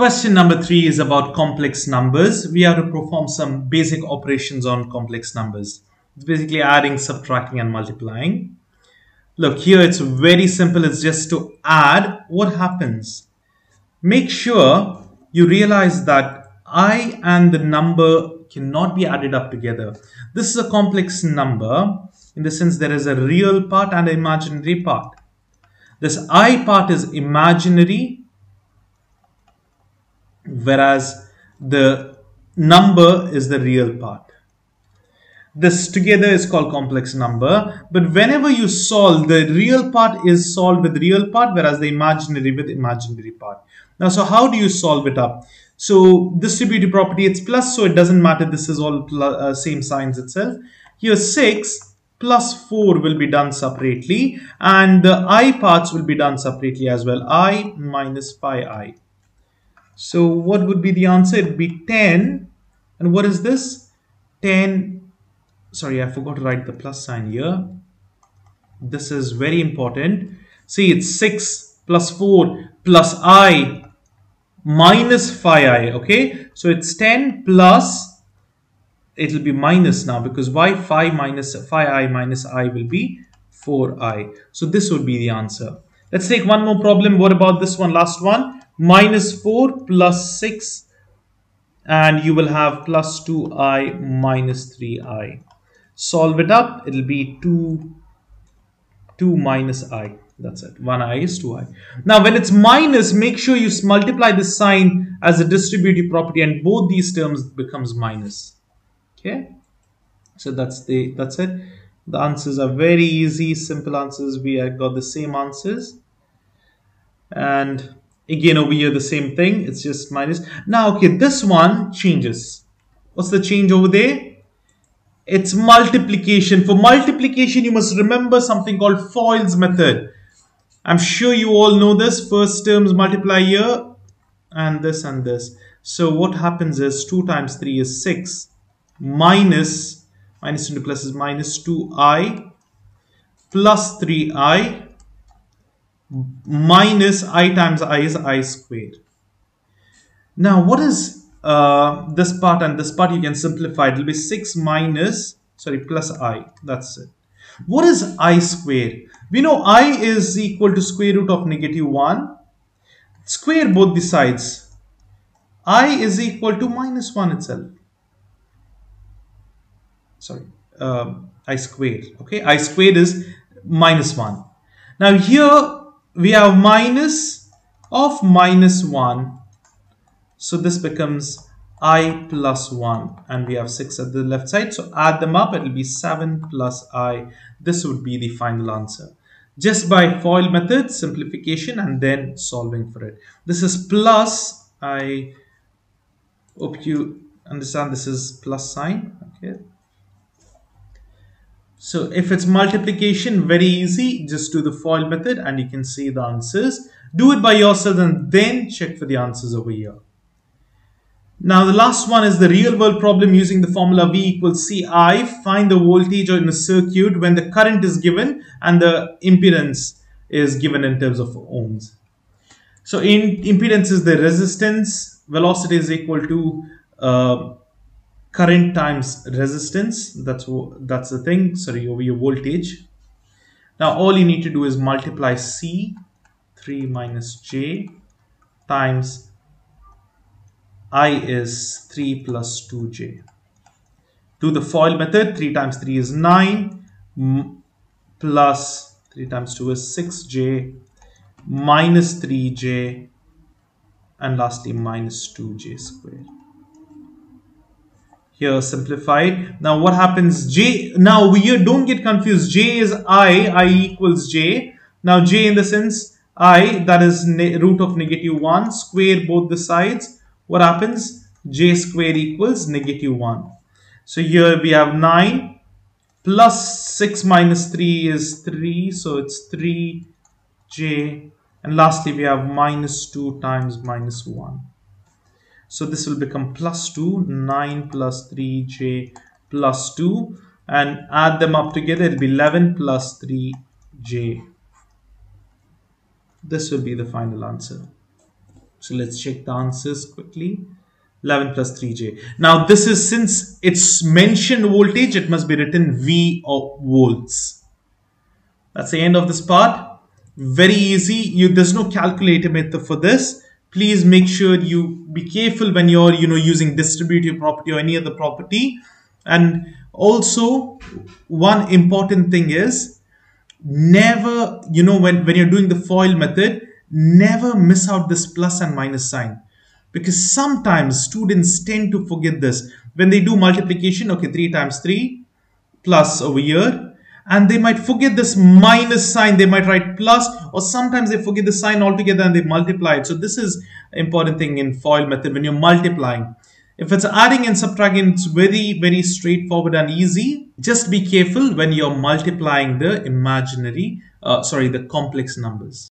Question number three is about complex numbers. We are to perform some basic operations on complex numbers. It's basically adding, subtracting, and multiplying. Look, here it's very simple. It's just to add. What happens? Make sure you realize that i and the number cannot be added up together. This is a complex number in the sense there is a real part and an imaginary part. This i part is imaginary whereas the number is the real part. This together is called complex number but whenever you solve the real part is solved with real part whereas the imaginary with imaginary part. Now so how do you solve it up? So distributive property it's plus so it doesn't matter this is all uh, same signs itself. Here 6 plus 4 will be done separately and the i parts will be done separately as well i minus pi i so what would be the answer it would be 10 and what is this 10 sorry I forgot to write the plus sign here this is very important see it's 6 plus 4 plus i minus 5i okay so it's 10 plus it will be minus now because y 5 minus 5i minus i will be 4i. So this would be the answer. Let's take one more problem. What about this one? Last one. Minus 4 plus 6 and you will have plus 2i minus 3i. Solve it up. It will be 2, 2 minus i. That's it. 1i is 2i. Now when it's minus, make sure you multiply this sign as a distributive property and both these terms becomes minus okay so that's the that's it the answers are very easy simple answers we have got the same answers and again over here the same thing. It's just minus. Now okay this one changes. What's the change over there? It's multiplication. For multiplication you must remember something called FOIL's method. I'm sure you all know this. First terms multiply here and this and this. So what happens is 2 times 3 is 6 2 minus plus is minus 2i plus 3i minus i times i is i squared. Now what is uh, this part and this part you can simplify. It will be 6 minus sorry plus i. That's it. What is i squared? We know i is equal to square root of negative 1 square both the sides. I is equal to minus 1 itself. Sorry um, i squared. Okay i squared is minus 1 now here we have minus of minus 1 so this becomes i plus 1 and we have 6 at the left side. So add them up it will be 7 plus i. This would be the final answer. Just by FOIL method simplification and then solving for it. This is plus i hope you understand this is plus sign. Okay so if it's multiplication, very easy, just do the FOIL method and you can see the answers. Do it by yourself and then check for the answers over here. Now the last one is the real world problem using the formula V equals CI. Find the voltage in a circuit when the current is given and the impedance is given in terms of ohms. So in impedance is the resistance, velocity is equal to uh, current times resistance that's that's the thing sorry over your voltage. Now all you need to do is multiply c 3 minus j times i is 3 plus 2j do the FOIL method 3 times 3 is 9 plus 3 times 2 is 6j minus 3j and lastly minus 2j squared here simplified. Now what happens? J now we don't get confused. J is i i equals j. Now j in the sense i that is root of negative 1 square both the sides. What happens? J square equals negative 1 so here we have 9 plus 6 minus 3 is 3 so it's 3j and lastly we have minus 2 times minus 1 so this will become plus 2, 9 plus 3j plus 2 and add them up together it will be 11 plus 3j. This will be the final answer. So let's check the answers quickly. 11 plus 3j. Now this is since it's mentioned voltage, it must be written V of volts. That's the end of this part. Very easy. You There's no calculator method for this. Please make sure you be careful when you're you know using distributive property or any other property. And also one important thing is never, you know, when, when you're doing the FOIL method, never miss out this plus and minus sign because sometimes students tend to forget this when they do multiplication okay 3 times 3 plus over here and they might forget this minus sign. They might write plus or sometimes they forget the sign altogether and they multiply it. So this is important thing in FOIL method when you're multiplying. If it's adding and subtracting it's very very straightforward and easy. Just be careful when you're multiplying the imaginary uh, sorry the complex numbers